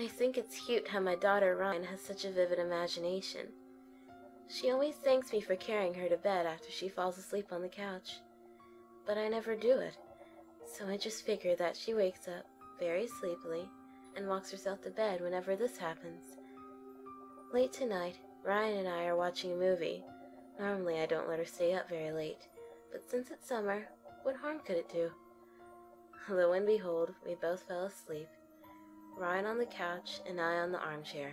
I think it's cute how my daughter Ryan has such a vivid imagination. She always thanks me for carrying her to bed after she falls asleep on the couch. But I never do it, so I just figure that she wakes up very sleepily and walks herself to bed whenever this happens. Late tonight, Ryan and I are watching a movie. Normally I don't let her stay up very late, but since it's summer, what harm could it do? Lo and behold, we both fell asleep, Ryan on the couch and I on the armchair.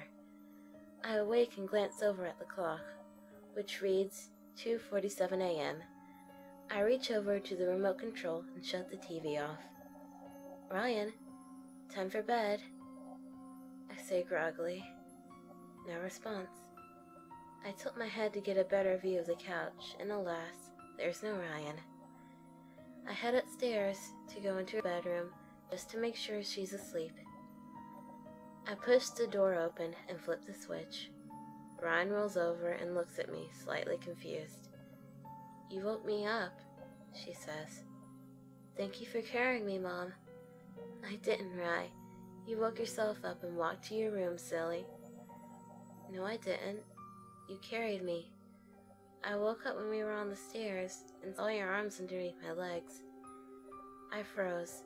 I awake and glance over at the clock, which reads 2:47 a.m. I reach over to the remote control and shut the TV off. Ryan, time for bed. I say groggily. No response. I tilt my head to get a better view of the couch, and alas, there's no Ryan. I head upstairs to go into her bedroom just to make sure she's asleep. I push the door open and flip the switch. Ryan rolls over and looks at me, slightly confused. You woke me up, she says. Thank you for carrying me, Mom. I didn't, Rye. You woke yourself up and walked to your room, silly. No, I didn't. You carried me. I woke up when we were on the stairs and saw your arms underneath my legs. I froze.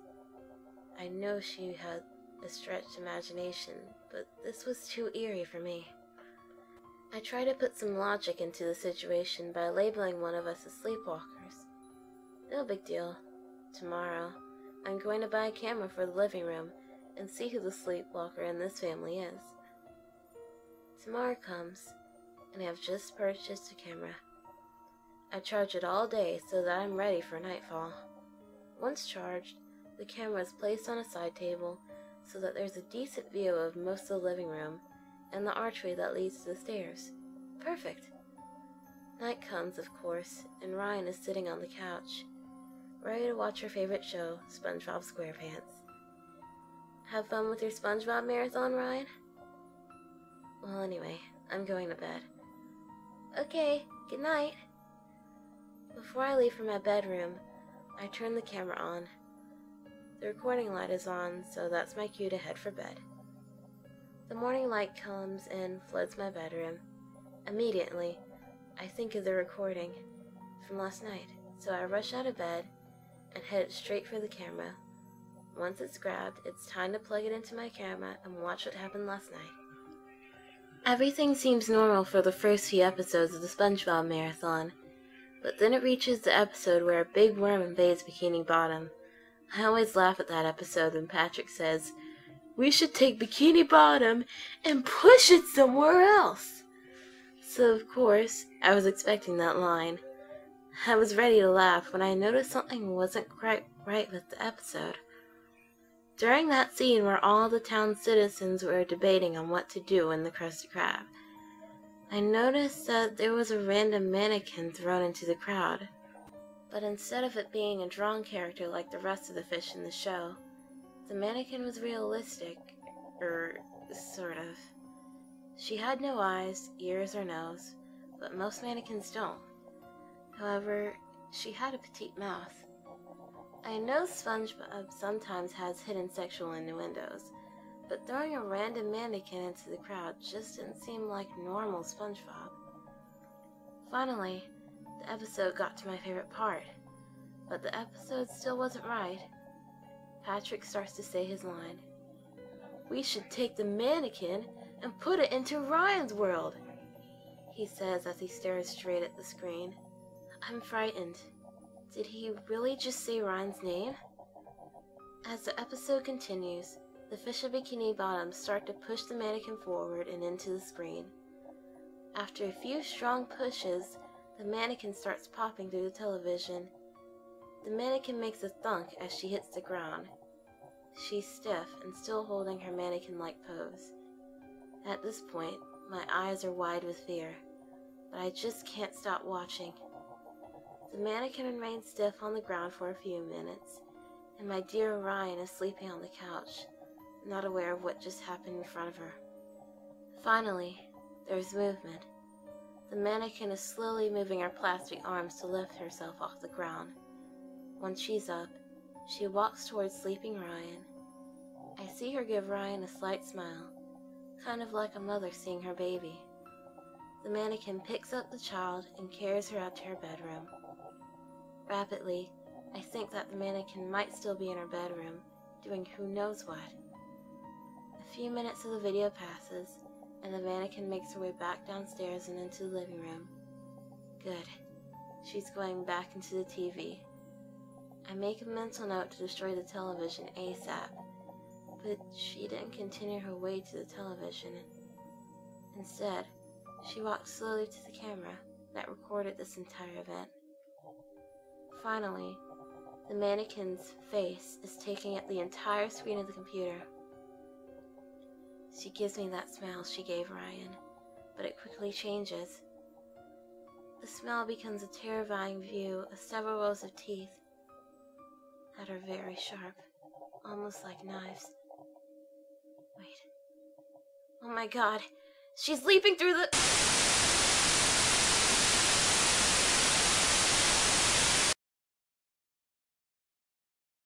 I know she had a stretched imagination, but this was too eerie for me. I tried to put some logic into the situation by labeling one of us as sleepwalkers. No big deal. Tomorrow, I'm going to buy a camera for the living room and see who the sleepwalker in this family is. Tomorrow comes, and I have just purchased a camera. I charge it all day so that I'm ready for nightfall. Once charged, the camera is placed on a side table so that there's a decent view of most of the living room and the archway that leads to the stairs. Perfect. Night comes, of course, and Ryan is sitting on the couch, ready to watch her favorite show, SpongeBob SquarePants. Have fun with your SpongeBob marathon, Ryan? Well, anyway, I'm going to bed. Okay, good night. Before I leave for my bedroom, I turn the camera on. The recording light is on, so that's my cue to head for bed. The morning light comes and floods my bedroom. Immediately, I think of the recording from last night, so I rush out of bed and head straight for the camera. Once it's grabbed, it's time to plug it into my camera and watch what happened last night. Everything seems normal for the first few episodes of the SpongeBob Marathon, but then it reaches the episode where a big worm invades Bikini Bottom. I always laugh at that episode when Patrick says, We should take Bikini Bottom and push it somewhere else. So, of course, I was expecting that line. I was ready to laugh when I noticed something wasn't quite right with the episode. During that scene where all the town citizens were debating on what to do in the Krusty Krab, I noticed that there was a random mannequin thrown into the crowd. But instead of it being a drawn character like the rest of the fish in the show, the mannequin was realistic, er, sort of. She had no eyes, ears, or nose, but most mannequins don't. However, she had a petite mouth. I know SpongeBob sometimes has hidden sexual innuendos, but throwing a random mannequin into the crowd just didn't seem like normal SpongeBob. Finally, the episode got to my favorite part, but the episode still wasn't right. Patrick starts to say his line. We should take the mannequin and put it into Ryan's world, he says as he stares straight at the screen. I'm frightened. Did he really just say Ryan's name? As the episode continues, the fish of Bikini Bottom start to push the mannequin forward and into the screen. After a few strong pushes, the mannequin starts popping through the television. The mannequin makes a thunk as she hits the ground. She's stiff and still holding her mannequin-like pose. At this point, my eyes are wide with fear, but I just can't stop watching. The mannequin remains stiff on the ground for a few minutes, and my dear Ryan is sleeping on the couch, not aware of what just happened in front of her. Finally, there's movement. The mannequin is slowly moving her plastic arms to lift herself off the ground. When she's up, she walks towards sleeping Ryan. I see her give Ryan a slight smile, kind of like a mother seeing her baby. The mannequin picks up the child and carries her up to her bedroom. Rapidly, I think that the mannequin might still be in her bedroom, doing who knows what. A few minutes of the video passes, and the mannequin makes her way back downstairs and into the living room. Good. She's going back into the TV. I make a mental note to destroy the television ASAP, but she didn't continue her way to the television. Instead, she walked slowly to the camera that recorded this entire event. Finally, the mannequin's face is taking up the entire screen of the computer. She gives me that smile she gave Ryan, but it quickly changes. The smile becomes a terrifying view of several rows of teeth that are very sharp, almost like knives. Wait. Oh my god, she's leaping through the.